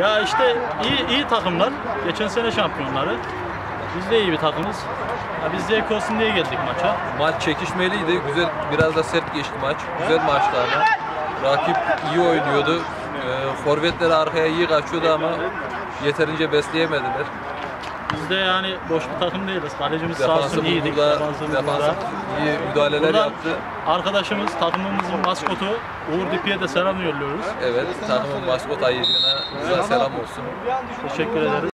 Ya işte iyi iyi takımlar. Geçen sene şampiyonları. Biz de iyi bir takımız. Ya biz zevk olsun diye geldik maça. Maç çekişmeliydi. Güzel biraz da sert geçti maç. Güzel ama. Rakip iyi oynuyordu. Ee, forvetleri arkaya iyi kaçıyordu ama yeterince besleyemediler. Biz de yani boş bir takım değiliz. Kalecimiz sağ olsun burada, burada. iyi müdahaleler Buradan yaptı. arkadaşımız, takımımızın maskotu Uğur Dipi'ye de selam yolluyoruz. Evet, takımın maskot ayırına güzel selam olsun. Teşekkür ederiz.